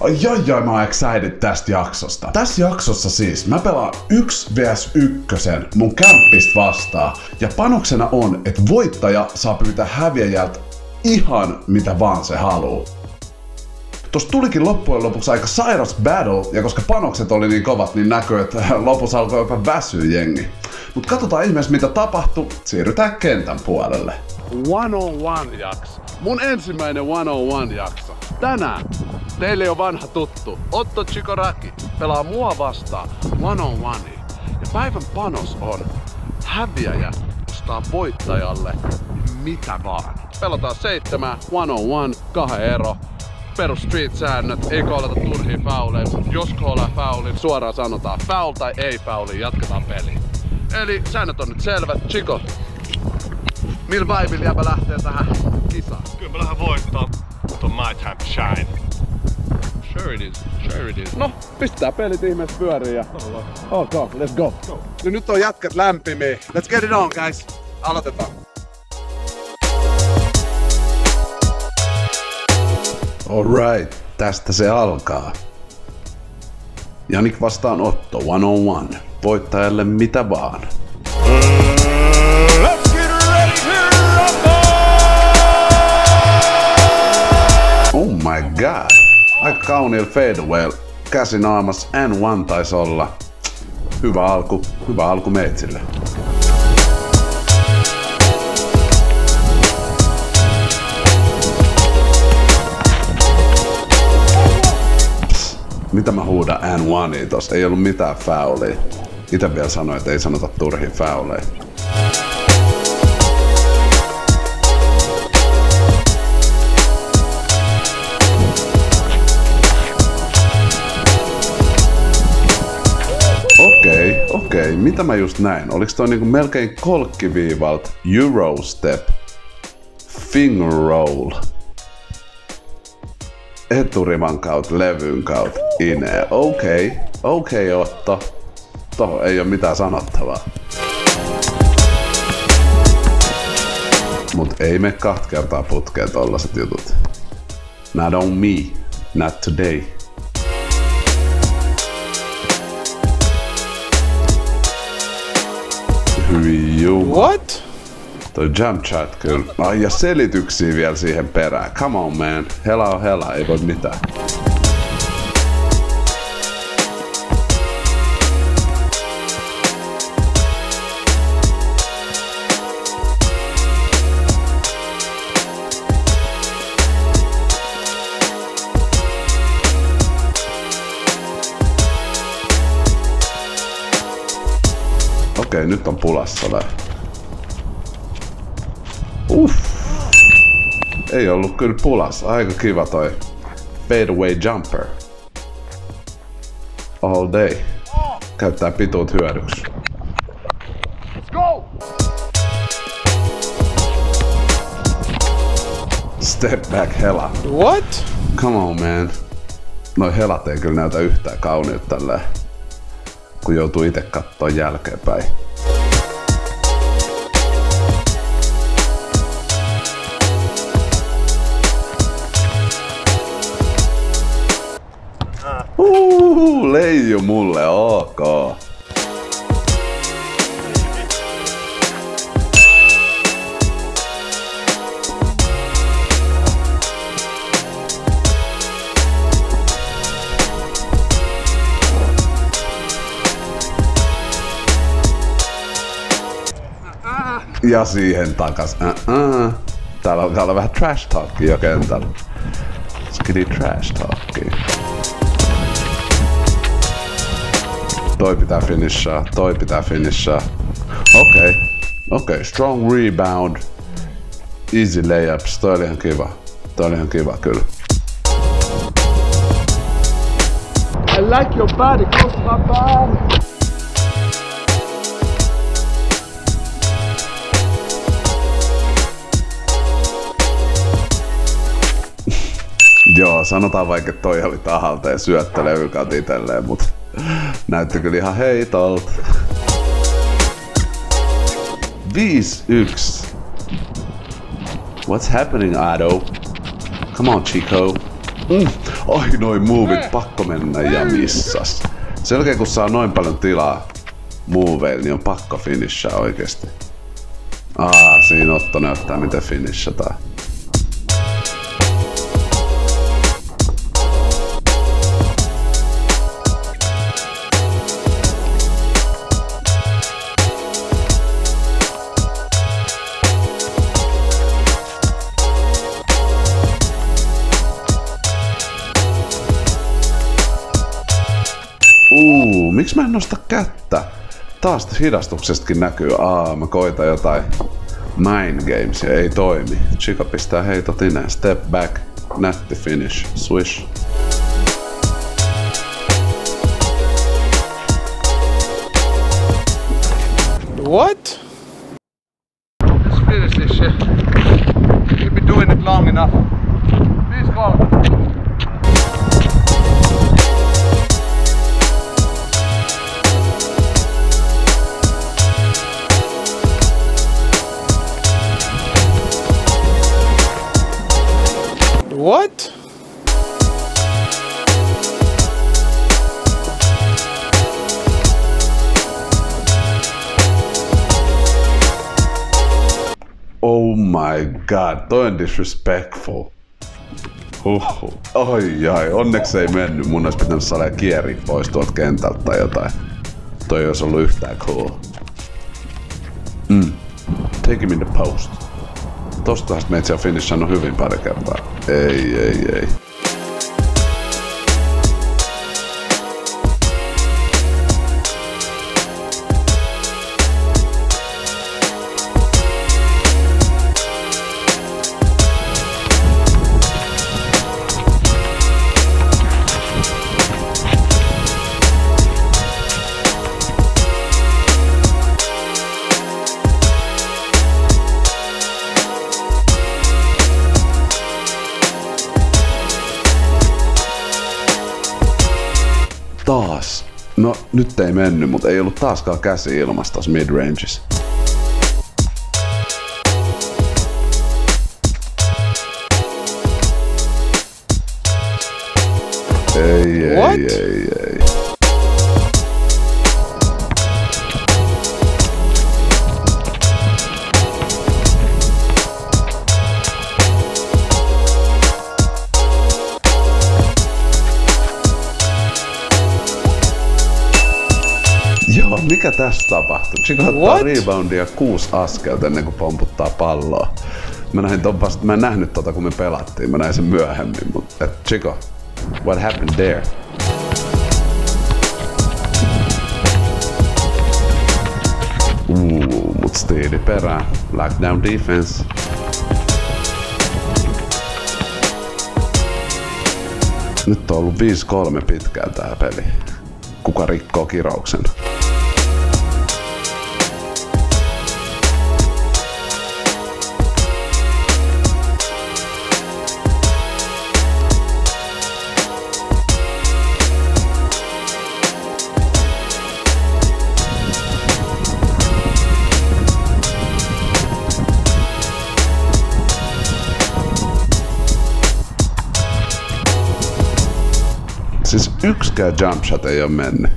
Ai ai, mä oon excited tästä jaksosta. Tässä jaksossa siis mä pelaan 1 vs 1 mun kämppistä vastaan. Ja panoksena on, että voittaja saa pyytää häviäjältä ihan mitä vaan se haluu. Tuossa tulikin loppujen lopuksi aika sairas battle, ja koska panokset oli niin kovat, niin näkyy, että lopussa alkoi jopa väsyä jengi. Mut katsotaan ihmeessä mitä tapahtui, siirrytään kentän puolelle. One on one jakso. Mun ensimmäinen one on one jakso. Tänään teille on vanha tuttu. Otto Chikoraki pelaa mua vastaan one on one. Ja päivän panos on häviäjä ostaa voittajalle mitä vaan. Pelataan seitsemän, one on one, kahden ero. Perus street-säännöt, ei koolata turhiin fauleja. Jos koolaa faulin, suoraan sanotaan foul tai ei fauli, jatketaan peliä. Eli säännöt on nyt selvät. Chico, millä jäbä lähtee tähän kisaan? Kyllä mä lähden voittaa. Ton my time to shine. Sure it is, sure it is. No, pistetään pelit ihmeessä pyöriin ja... Ok, let's go. go. No nyt on jätkät lämpimiä. Let's get it on, guys. Aloitetaan. Alright, tästä se alkaa. Janik vastaan Otto, one on one. Voittajalle mitä vaan. Oh my god. Aika kauniil fadeaway. Käsi naamas N1 taisi olla. Hyvä alku, hyvä alku meitsille. Mitä mä huudan N1 tossa? Ei ollut mitään foulia. Itä vielä sanoi, että ei sanota turhiin fouleja. Okei. Mitä mä just näin? Oliks toi niinku melkein kolkkiviivalt Eurostep finger roll? Eturiman kautta, levyn kautta, inee. Okei, okei Otto. Tohon ei oo mitään sanottavaa. Mut ei me kahta kertaa putkeen tollaset jutut. Not on me, not today. Hyi juu. What? Toi jump chat kyllä. Ai ja selityksiä vielä siihen perään. Come on man. Hela on hela, ei voi mitään. Nyt on pulassa lä. Uff. Ei ollut kyllä pulas. Aika kiva toi fadeaway jumper. All day. Käyttää pituut hyödyksi. Let's go! Step back hela. What? Come on man. Noi helat ei kyllä näytä yhtään kauniilta tälleen. Kun joutuu itse kattoo jälkeenpäin. Uhu, leiju mulle, ok. Ja siihen takas. Uh-uh. Täällä alkaa olla vähän trash talkia jo kentällä. Skidi trash talkia. Toi pitää finishaa, toi pitää finishaa. Okei, okay. okei, okay. strong rebound. Easy layups, toi oli ihan kiva. Toi oli ihan kiva kyllä. I like your body, close my body. Joo, sanotaan vaikka, että toi oli tahalta ja syöttö levykant itelleen, mut näytti kyllä ihan heitolta. 5-1. What's happening, Ado? Come on, Chico. Mm. Oi noin muuvit, pakko mennä ja missas. Sen jälkeen kun saa noin paljon tilaa muuveille, niin on pakko finishaa oikeesti. Aa, siinä Otto näyttää miten finishataan. En nosta kättä? Taas hidastuksestakin näkyy. Aa, mä koitan jotain mind games ja ei toimi. Chica pistää heitot ineen. Step back. Nätti finish. Swish. What? Let's finish this shit. You've been doing it long enough. Please call What? Oh my god, toi on disrespectful. Huhhuh. Oi ai, onneksi ei mennyt. Mun olisi pitänyt saada kieri pois tuolta kentältä tai jotain. Toi olisi ollut yhtään cool. Mm. Take him in the post. Tostahan meitä on finishannut hyvin pari kertaa. Ei, ei, ei. Nyt ei mennyt, mutta ei ollut taaskaan käsi ilmassa tossa midranges. Ei, ei, What? ei, mikä tässä tapahtui? Chico ottaa reboundia kuusi askelta ennen kuin pomputtaa palloa. Mä, näin ton vasta, mä en nähnyt tota kun me pelattiin, mä näin sen myöhemmin, mutta et Chico, what happened there? Uu, mut stiili perään. Lockdown defense. Nyt on ollut 5-3 pitkään tää peli. Kuka rikkoo kirouksen? Siis yksikään jump shot ei ole mennyt.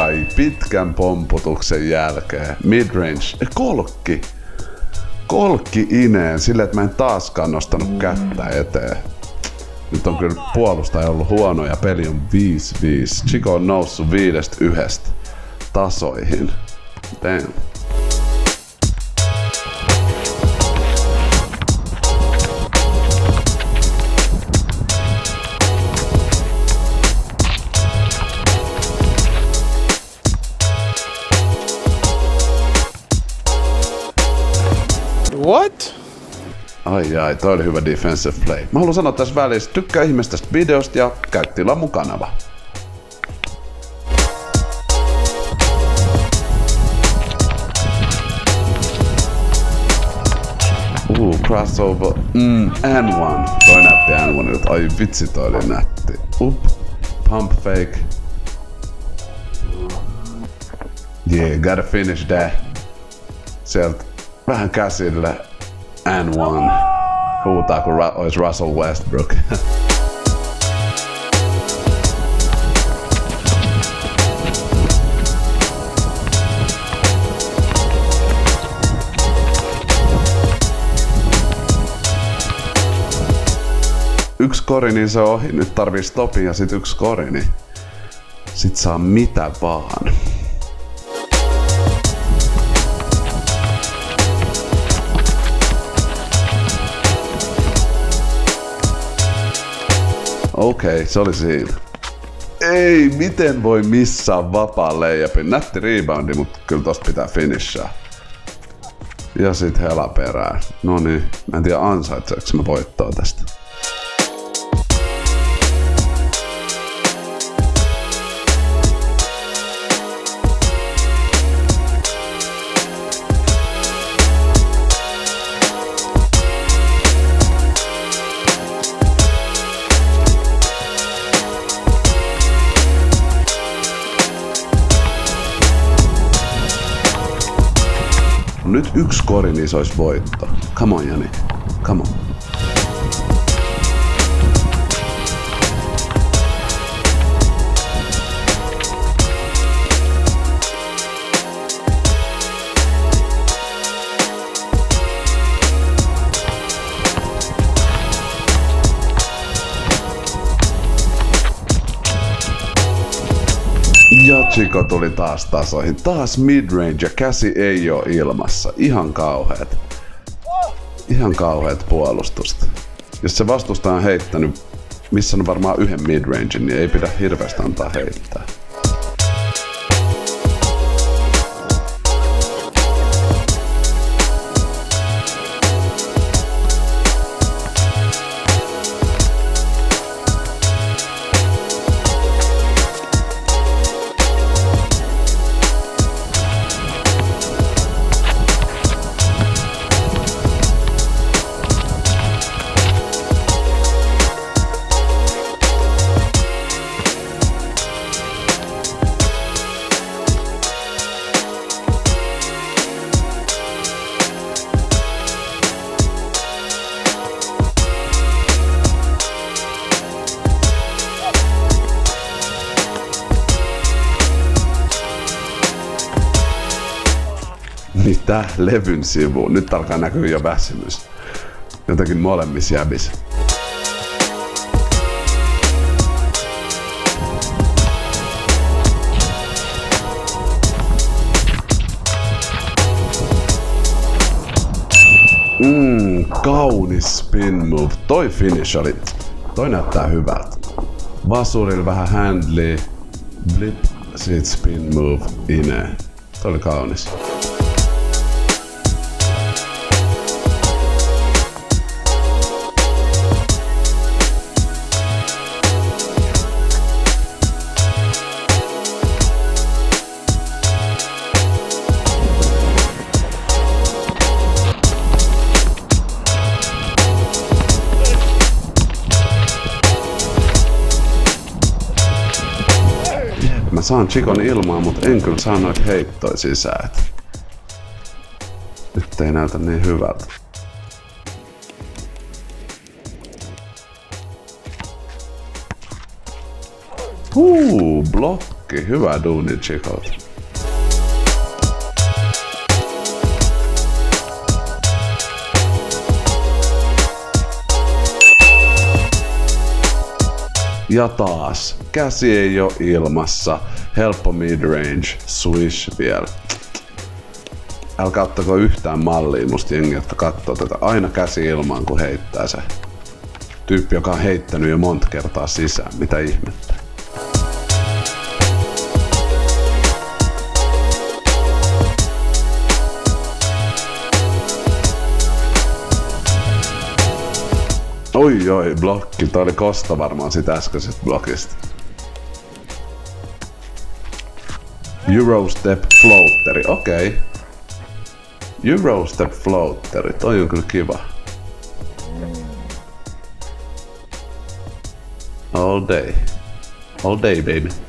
Ai pitkän pomputuksen jälkeen. Midrange, kolkki. Kolkki ineen sille, että mä en taaskaan nostanut kättä eteen. Nyt on kyllä puolustaja ollut huono ja peli on 5-5. Chico on noussut viidestä yhdestä tasoihin. Damn. What? Ai ai, toi oli hyvä defensive play. Mä haluan sanoa tässä välissä, tykkää ihmeestä tästä videosta ja käy tilaa mun kanava. Uh, crossover. Mm, N1. Toi näytti N1. Ai vitsi, toi oli nätti. Up. Pump fake. Yeah, gotta finish that. Sieltä vähän käsille. N1. Huutaa kun Ra- ois Russell Westbrook. yksi kori, niin se on ohi. Nyt tarvii stopin ja sit yksi kori, niin sit saa mitä vaan. Okei, okay, se oli siinä. Ei, miten voi missaa vapaan leijapin? Nätti reboundi, mutta kyllä tosta pitää finishaa. Ja sit hela perään. No niin, mä en tiedä ansaitseeko mä voittaa tästä. Yksi kori, niin se olisi voitto. Come on, Jani. Come on. Chico tuli taas tasoihin. Taas midrange ja käsi ei oo ilmassa. Ihan kauheet. Ihan kauheet puolustusta. Jos se vastustaja on heittänyt, missä on varmaan yhden midrange, niin ei pidä hirveästi antaa heittää. Mitä levyn sivu? Nyt alkaa näkyä jo väsymys. Jotenkin molemmissa jäbissä. Mm, kaunis spin move. Toi finish oli... Toi näyttää hyvältä. Vasurilla vähän handli. Blip, sit spin move, ine. Toi oli kaunis. Saan Chikon ilmaa, mutta en kyllä saa noita heittoja sisään. Nyt ei näytä niin hyvältä. Huu, blokki. Hyvä duuni Chikolta. Ja taas, käsi ei ole ilmassa, helppo midrange, swish vielä. Älkää ottako yhtään mallia musta jengi, jotka katsoo tätä. Aina käsi ilmaan, kun heittää se. Tyyppi, joka on heittänyt jo monta kertaa sisään. Mitä ihmettä? Oi oi, blokki. Toi oli Kosta varmaan sitä äskeisestä blokista. Eurostep floateri, okei. Okay. Eurostep floateri, toi on kyllä kiva. All day. All day, baby.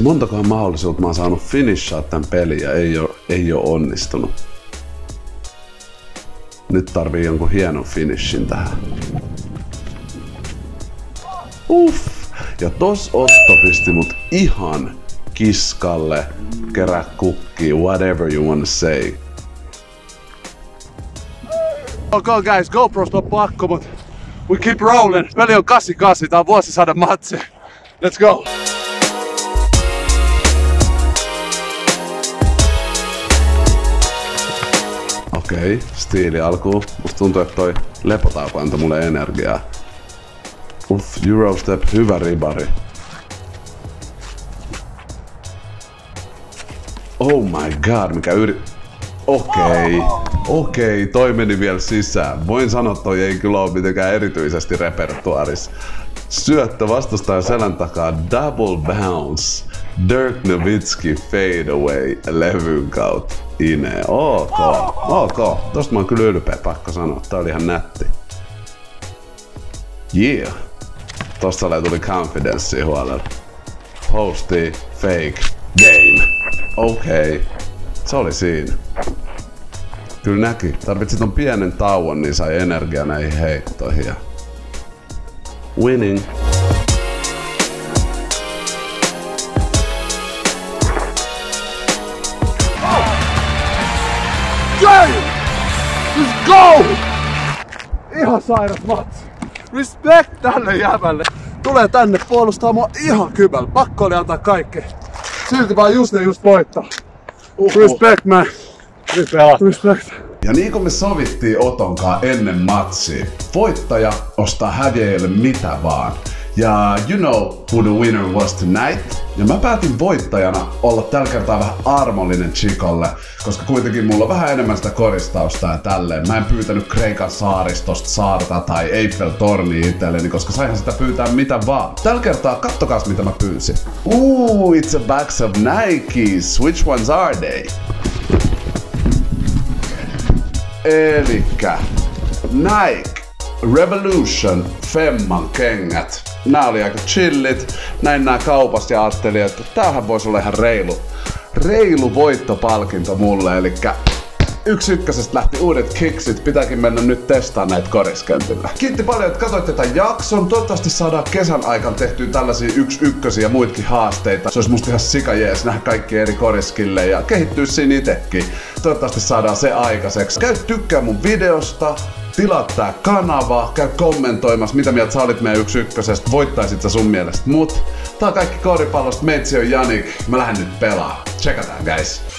Vitsi, montakohan mahdollisuutta mä oon saanut finishaa tän pelin ja ei oo, ei oo onnistunut. Nyt tarvii jonkun hienon finishin tähän. Uff. Ja tos Otto pisti mut ihan kiskalle, kerää kukki, whatever you wanna say. Okay guys, GoProsta on pakko, mut we keep rolling. Peli on 88, tää on vuosisadan matsi. Let's go! Okei, okay, stiili alkuun. Musta tuntuu, että toi lepotauko antoi mulle energiaa. Uff, Eurostep, hyvä ribari. Oh my god, mikä yri... Okei, okay. okei, okay, toi meni vielä sisään. Voin sanoa, toi ei kyllä ole mitenkään erityisesti repertuaaris. Syöttö vastustajan selän takaa Double Bounce. Dirk Nowitzki Fade Away levyn kautta. Ine. Ok. Ok. Tosta mä oon kyllä ylpeä, pakko sanoa. Tää oli ihan nätti. Yeah. Tosta tuli confidence huolella. Posti, fake, game. Okei. Okay. Se oli siinä. Kyllä näki. Tarvitsit ton pienen tauon, niin sai energiaa näihin heittoihin. Winning. Ihan sairas matsi. Respect tälle jävälle. Tulee tänne puolustaa mua ihan kybällä. Pakko oli antaa kaikki. Silti vaan just ja just voittaa. Respect man. Respect. Ja niin kuin me sovittiin Otonkaan ennen matsia, voittaja ostaa häviäjille mitä vaan. Ja you know who the winner was tonight? Ja mä päätin voittajana olla tällä kertaa vähän armollinen Chikolle, koska kuitenkin mulla on vähän enemmän sitä koristausta ja tälleen. Mä en pyytänyt Kreikan saaristosta saarta tai Eiffel-torni itselleni, koska saihan sitä pyytää mitä vaan. Tällä kertaa kattokaa mitä mä pyysin. Ooh, it's a box of Nikes. Which ones are they? Elikkä Nike Revolution Femman kengät. Nää oli aika chillit. Näin nää kaupasta ja ajattelin, että tämähän voisi olla ihan reilu. Reilu voittopalkinto mulle, eli yksi ykkösestä lähti uudet kiksit, pitääkin mennä nyt testaa näitä koriskämpillä. Kiitti paljon, että katsoitte tämän jakson. Toivottavasti saadaan kesän aikana tehtyä tällaisia yksi ykkösiä ja muitakin haasteita. Se olisi musta ihan sika jees nähdä kaikki eri koriskille ja kehittyä siinä itekin. Toivottavasti saadaan se aikaiseksi. Käy tykkää mun videosta, tilaa tää kanava, käy kommentoimassa, mitä mieltä sä olit meidän yksi ykkösestä, voittaisit sä sun mielestä mut. Tää on kaikki koripallosta, meitsi on Janik, mä lähden nyt pelaa. Tsekataan guys.